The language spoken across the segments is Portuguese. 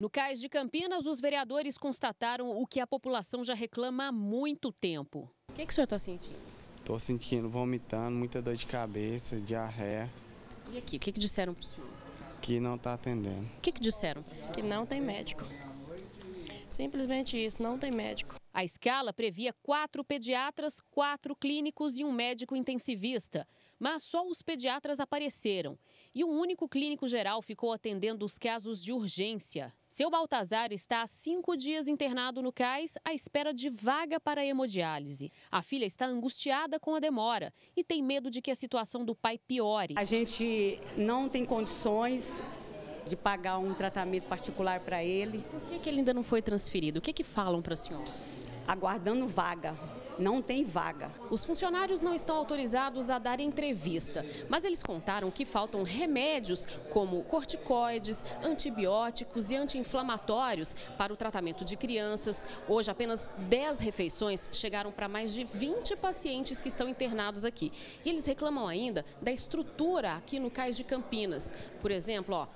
No Cais de Campinas, os vereadores constataram o que a população já reclama há muito tempo. O que, que o senhor está sentindo? Estou sentindo vomitando, muita dor de cabeça, diarreia. E aqui, o que, que disseram para o senhor? Que não está atendendo. O que, que disseram para o senhor? Que não tem médico. Simplesmente isso, não tem médico. A escala previa quatro pediatras, quatro clínicos e um médico intensivista. Mas só os pediatras apareceram. E um único clínico geral ficou atendendo os casos de urgência. Seu Baltazar está há cinco dias internado no CAIS à espera de vaga para hemodiálise. A filha está angustiada com a demora e tem medo de que a situação do pai piore. A gente não tem condições de pagar um tratamento particular para ele. Por que, que ele ainda não foi transferido? O que, que falam para a senhora? Aguardando vaga. Não tem vaga. Os funcionários não estão autorizados a dar entrevista, mas eles contaram que faltam remédios como corticoides, antibióticos e anti-inflamatórios para o tratamento de crianças. Hoje, apenas 10 refeições chegaram para mais de 20 pacientes que estão internados aqui. E eles reclamam ainda da estrutura aqui no Cais de Campinas. Por exemplo, ó,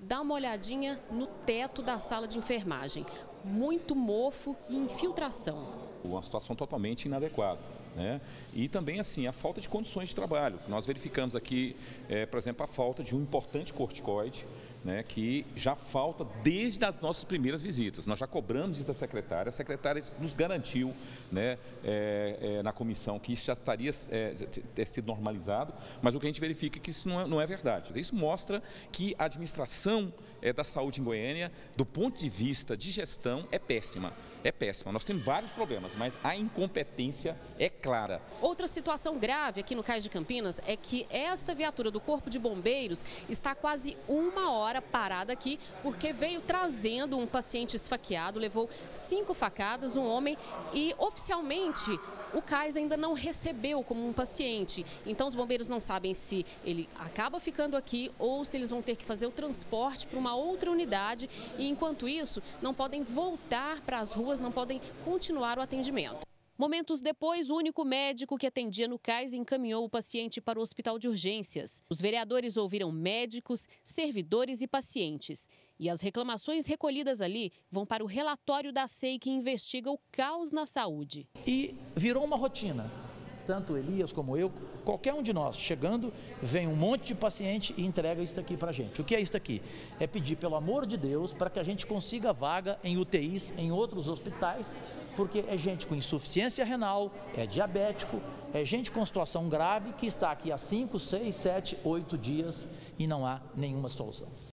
dá uma olhadinha no teto da sala de enfermagem. Muito mofo e infiltração. Uma situação totalmente inadequada. Né? E também assim a falta de condições de trabalho. Nós verificamos aqui, é, por exemplo, a falta de um importante corticoide, né, que já falta desde as nossas primeiras visitas. Nós já cobramos isso da secretária, a secretária nos garantiu né, é, é, na comissão que isso já estaria é, ter sido normalizado, mas o que a gente verifica é que isso não é, não é verdade. Isso mostra que a administração da saúde em Goiânia, do ponto de vista de gestão, é péssima. É péssima. Nós temos vários problemas, mas a incompetência é clara. Outra situação grave aqui no Cais de Campinas é que esta viatura do Corpo de Bombeiros está quase uma hora parada aqui porque veio trazendo um paciente esfaqueado, levou cinco facadas, um homem e oficialmente o Cais ainda não recebeu como um paciente. Então os bombeiros não sabem se ele acaba ficando aqui ou se eles vão ter que fazer o transporte para uma outra unidade e enquanto isso não podem voltar para as ruas, não podem continuar o atendimento. Momentos depois, o único médico que atendia no CAIS encaminhou o paciente para o hospital de urgências. Os vereadores ouviram médicos, servidores e pacientes. E as reclamações recolhidas ali vão para o relatório da SEI que investiga o caos na saúde. E virou uma rotina tanto Elias como eu, qualquer um de nós, chegando, vem um monte de paciente e entrega isso aqui para a gente. O que é isso aqui? É pedir, pelo amor de Deus, para que a gente consiga vaga em UTIs, em outros hospitais, porque é gente com insuficiência renal, é diabético, é gente com situação grave que está aqui há 5, 6, 7, 8 dias e não há nenhuma solução.